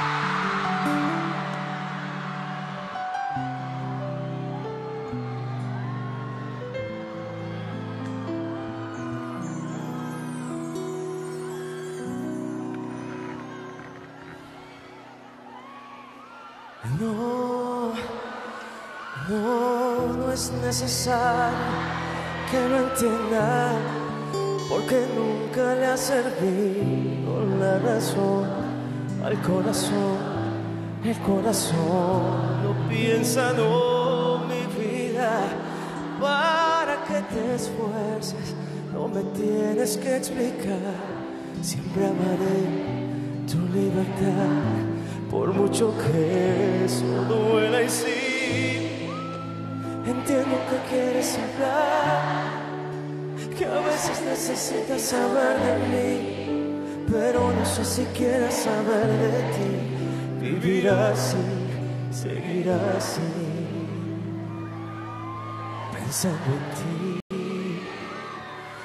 No, no, no es necesario que lo entienda, porque nunca le ha servido la razón al corazón. El corazón. No piensa, no, mi vida, para que te esfuerces, no me tienes que explicar, siempre amaré tu libertad. Por mucho que eso duela y sí, entiendo que quieres hablar, que a veces necesitas saber de mí, pero no sé si quieres saber de ti, vivir así, seguir así, pensando en ti.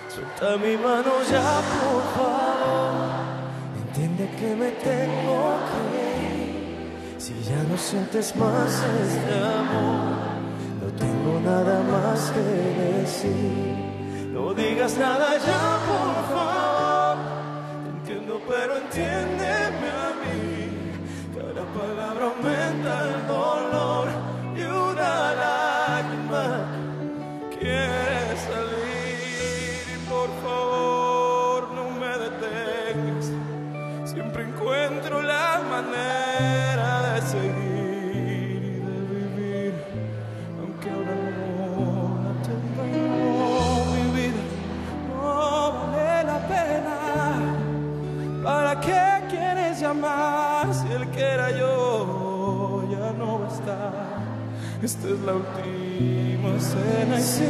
Suelta mi mano ya, por favor. Entiende que me tengo que ir. Si ya no sientes más este amor, Esta es la última cena y sí,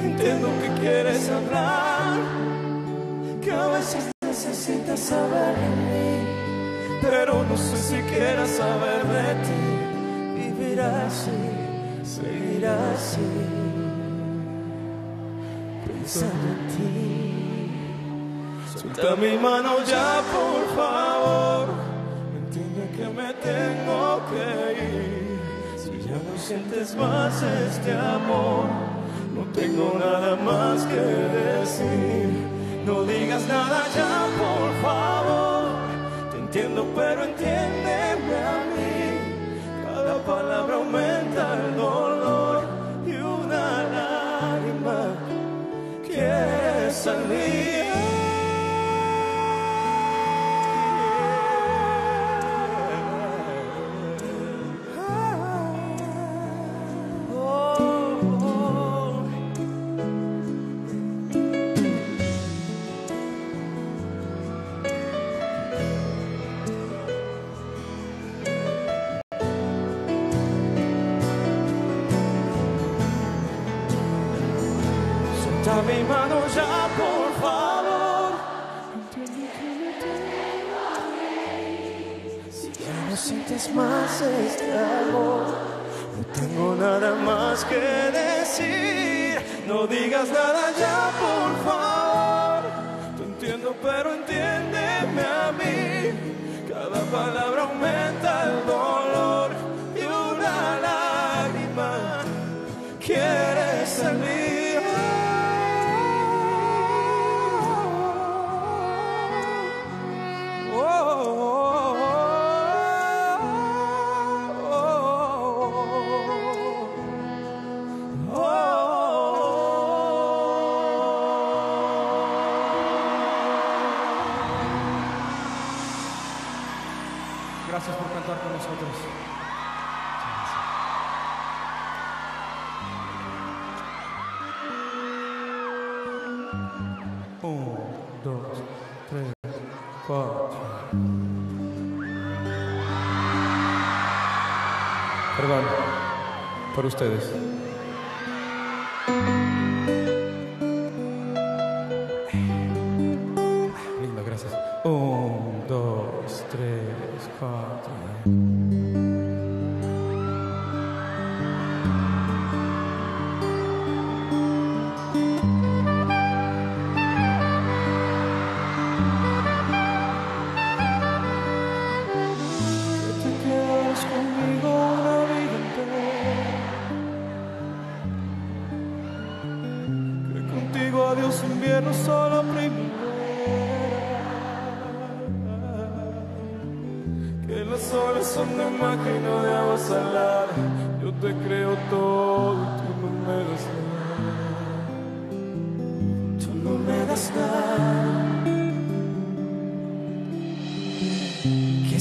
entiendo que quieres hablar que a veces necesitas saber de mí, pero no sé si quieras saber de ti. Vivir así, seguir así, pensando en ti. Suelta mi mano ya, por favor. Entiende que me tengo que ir. Sientes más este amor, no tengo nada más que decir. No digas nada ya, por favor. Te entiendo, pero entiéndeme a mí. Cada palabra aumenta el dolor y una lágrima quiere salir. Que decir. No digas nada ya, por favor. Te entiendo, pero entiéndeme a mí. Cada palabra Gracias por cantar con nosotros. Un, dos, tres, cuatro. Perdón, por ustedes.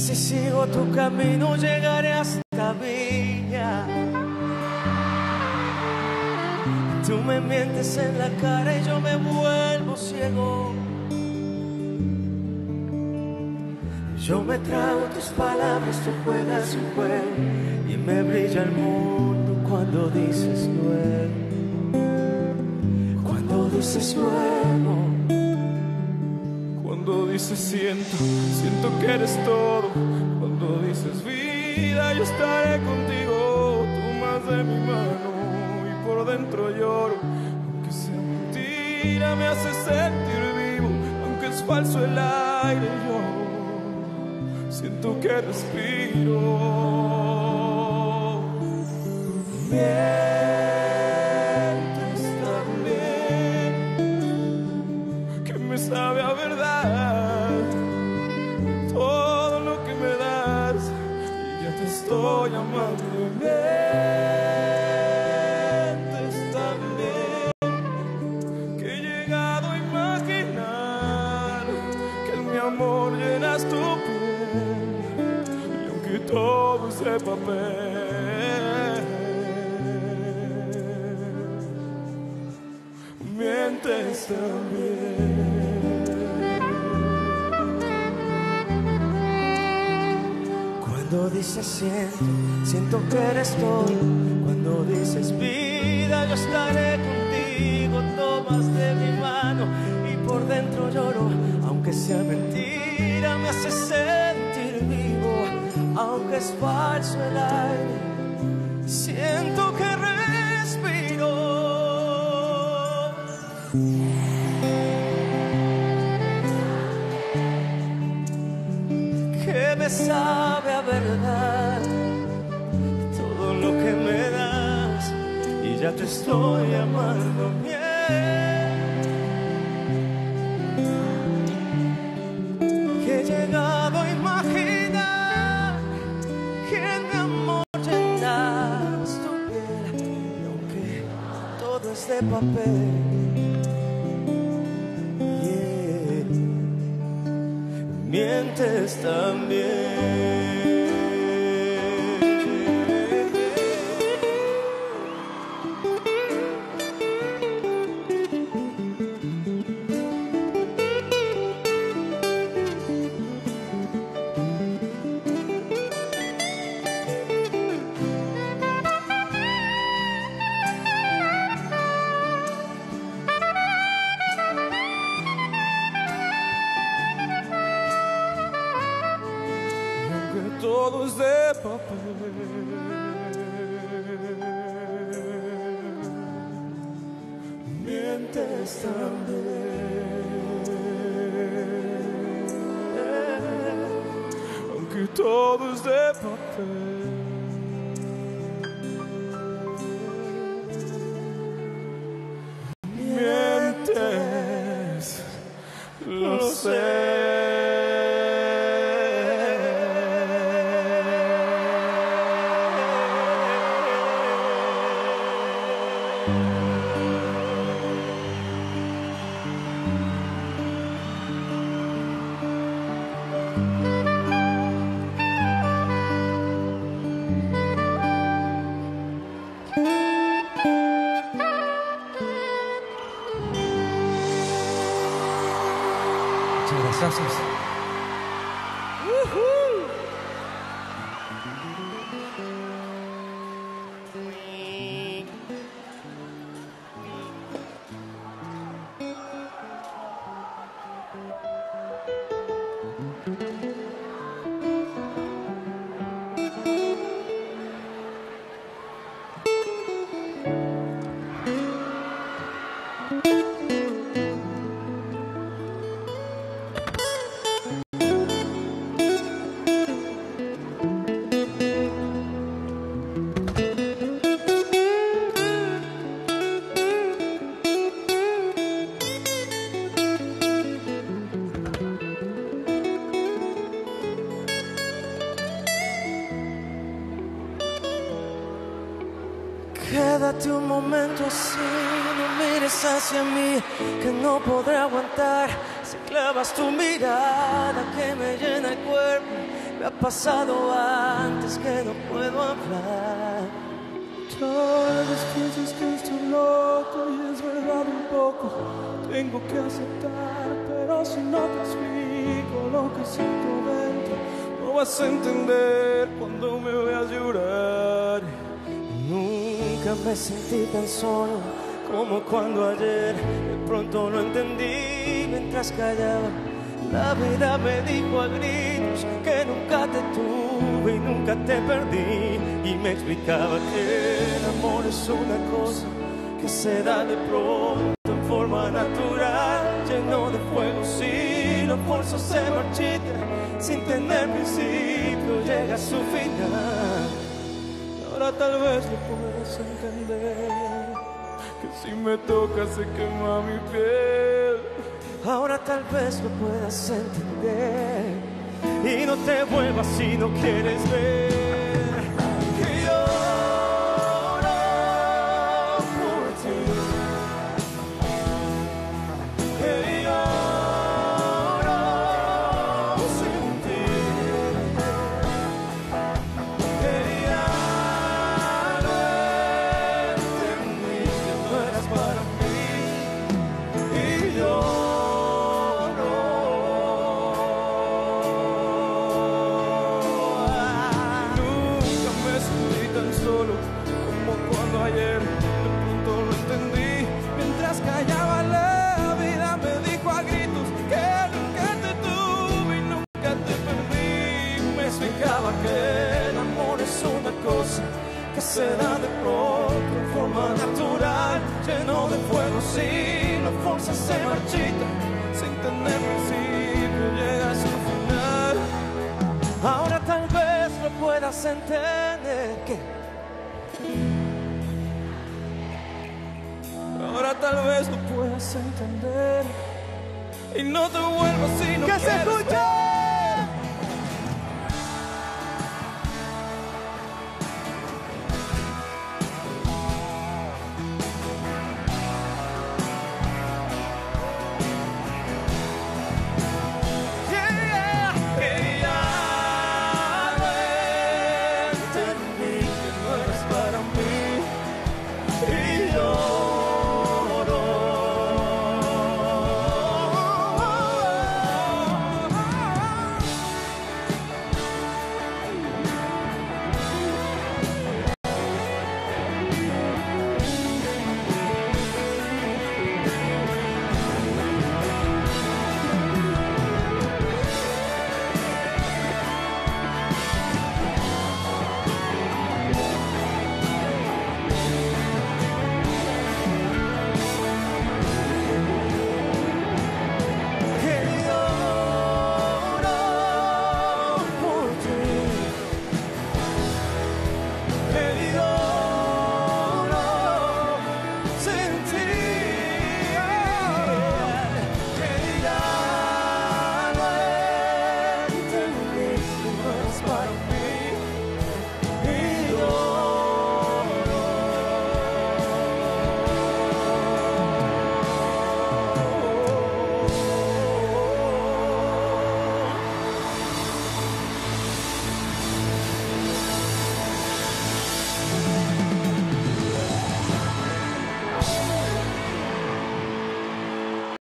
Si sigo tu camino llegaré hasta Viña. Tú me mientes en la cara y yo me vuelvo ciego. Yo me trago tus palabras, tú juegas un juego y me brilla el mundo cuando dices luego. Cuando dices luego. Siento, siento que eres todo. Cuando dices vida, yo estaré contigo. Tomas de mi mano y por dentro lloro. Aunque sea mentira, me hace sentir vivo. Aunque es falso el aire, yo siento que respiro. Mientes es de papel mientes también Cuando dices siento, siento que eres todo. Cuando dices vida, yo estaré contigo. Tomas de mi mano y por dentro lloro. Aunque sea mentira, me hace vivo. Aunque es falso el aire, siento que respiro. que me sabe a verdad todo lo que me das y ya te estoy amando mientes mientes también. aunque todo es de papel Muchas gracias. momento así, no mires hacia mí, que no podré aguantar. Si clavas tu mirada que me llena el cuerpo, me ha pasado antes que no puedo hablar. Tal vez pienses que estoy loco y es verdad un poco. Tengo que aceptar, pero si no te explico lo que siento dentro, no vas a entender cuando me veas llorar. Nunca me sentí tan solo como cuando ayer de pronto no entendí mientras callaba. La vida me dijo a gritos que nunca te tuve y nunca te perdí y me explicaba que el amor es una cosa que se da de pronto en forma natural, lleno de fuego si lo fuerzo se marchita sin tener principio llega a su final. Tal vez lo puedas entender, que si me tocas se quema mi piel. Ahora tal vez lo puedas entender. Y no te vuelvas si no quieres ver entender que Ahora tal vez lo puedas entender y no te vuelvas si no que quieres